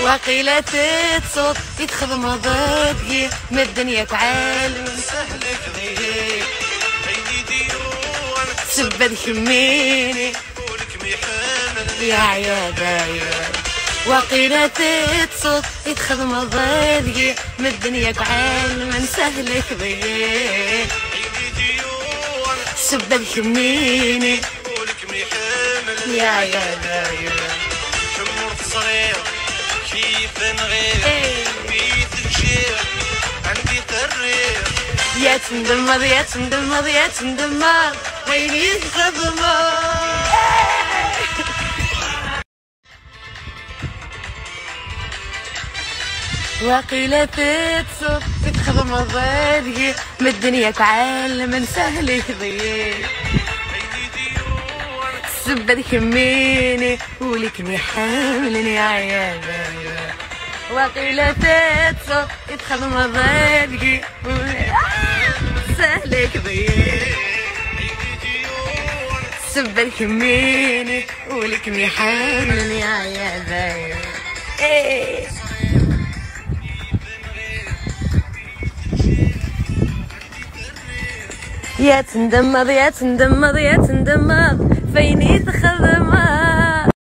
وقيلة تصوت يتخدم ضدي من الدنيا تعالم سهلك ضيق عيني ديون سبد خميني قولك ميحامل يا. عيادايا وقيلة تصوت يتخدم ضدي من الدنيا تعالم من سهلك ضيق. عيني ديون سبد خميني قولك ميحامل يا. صغير كيف نغير إيه. بيت الجير. عندي ترير يا تندمر يا تندمر يا تندمر. ويني تخدمر وقيلة تصب تخدم ضيق من الدنيا تعال من سهل ضيق عيني ديون سبة كميني ولك محاملني يا عيالي وقيلة تصب تخدم ضيق سهلك ضيق عيني ديون سبة كميني ولك محاملني يا عيالي إيه يا تندمر يا تندمر يا تندمر. فيني تخدمر